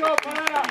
Jo, pane, Panera!